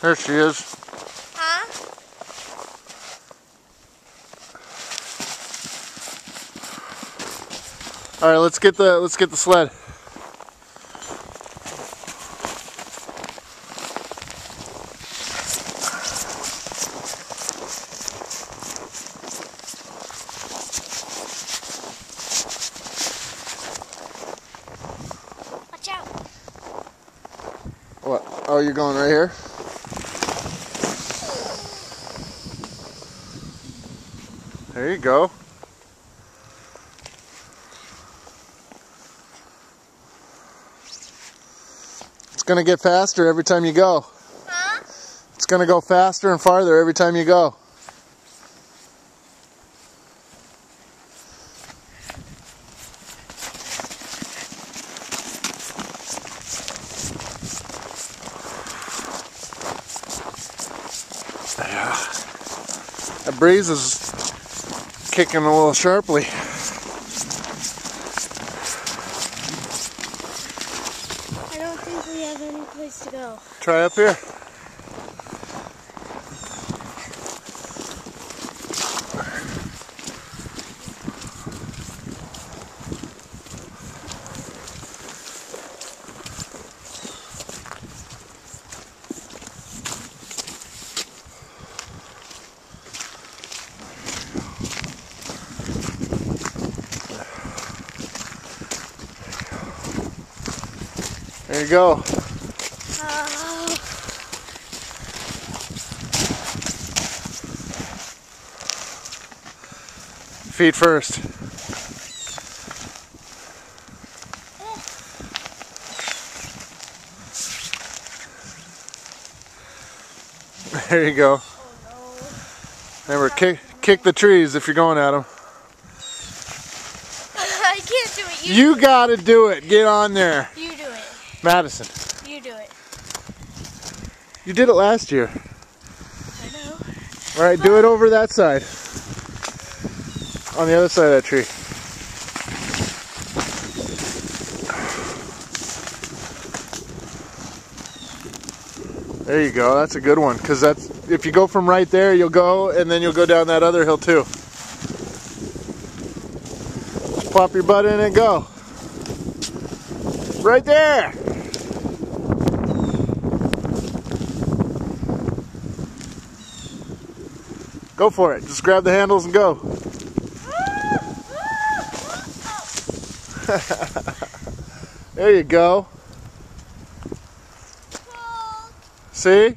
There she is. Huh? All right, let's get the let's get the sled. Watch out. What? Oh, you're going right here? There you go. It's going to get faster every time you go. Huh? It's going to go faster and farther every time you go. Yeah. That breeze is kicking a little sharply. I don't think we have any place to go. Try up here. There you go. Oh, Feet first. There you go. oh Remember, kick kick the trees if you're going at them. I can't do it. You, You got to do it. Get on there, you. Madison. You do it. You did it last year. I know. All right, do it over that side. On the other side of that tree. There you go. That's a good one because that's if you go from right there, you'll go and then you'll go down that other hill too. Just plop your butt in and go. Right there. Go for it. Just grab the handles and go. there you go. See?